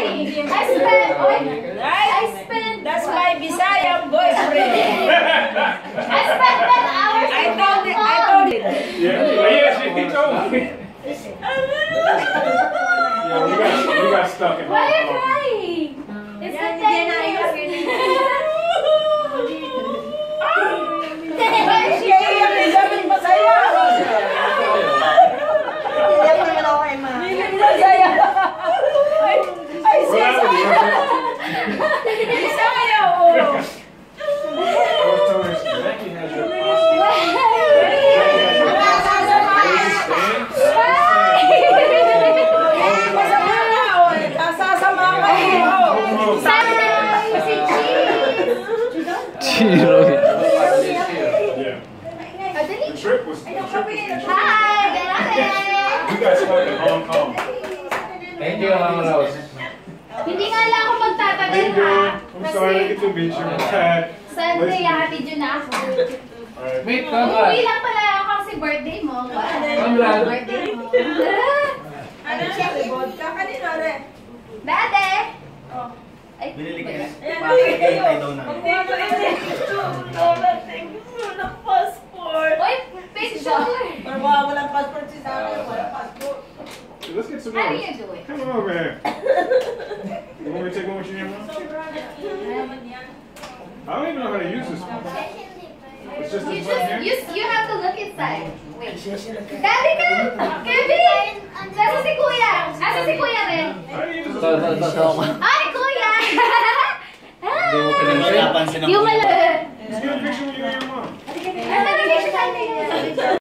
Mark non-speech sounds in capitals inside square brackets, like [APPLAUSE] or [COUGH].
I spent, I spent, That's my Bisaya boyfriend. [LAUGHS] I spent 10 hours I in told it, I Hong told it. Yeah, oh, yeah, she, he told me. [LAUGHS] Yeah, we got, we got stuck in Why are you Hong Kong. crying? It's the [LAUGHS] 10 years. Kaya yung Yeah. The trip was, the trip was. Hi. We got stuck in Hong Kong. Thank you, Mama Rose. Hindi nga lang ako magtatagal ha. I'm sorry I get to meet you. Sunday, hatid yun na ako. Wait, Umuwi Conrad. lang pala ako kasi birthday mo. Conrad. Birthday mo. Ano siya? Vodka kanina Binili ka na. Bakit bili tayo daw na? Thank you. Lola, thank you for the passport. Uy, picture! Pero wala walang passport si Sarah. Walang passport. Hey, Let's get some How do more. you do it? Come on over here. You want me to take one with you, Mom? [LAUGHS] I don't even know how to use this one. It's just You just, you, you have to look inside. Wait. Daddy ka! Kevin! Nasa si Kuya? Nasa si Kuya rin? How do you use Ito, ito, ito, you.